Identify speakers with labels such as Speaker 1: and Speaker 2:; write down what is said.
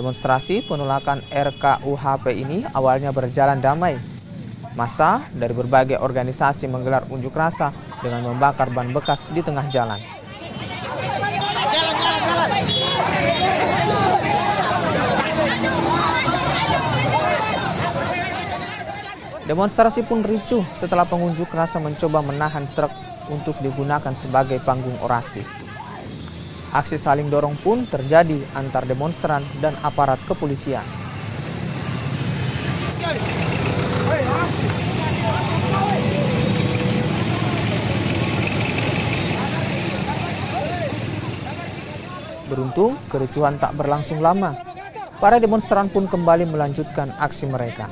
Speaker 1: Demonstrasi penolakan RKUHP ini awalnya berjalan damai. Masa dari berbagai organisasi menggelar unjuk rasa dengan membakar ban bekas di tengah jalan. Demonstrasi pun ricuh setelah pengunjuk rasa mencoba menahan truk untuk digunakan sebagai panggung orasi. Aksi saling dorong pun terjadi antar demonstran dan aparat kepolisian. Beruntung, kericuhan tak berlangsung lama. Para demonstran pun kembali melanjutkan aksi mereka.